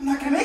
I'm not gonna make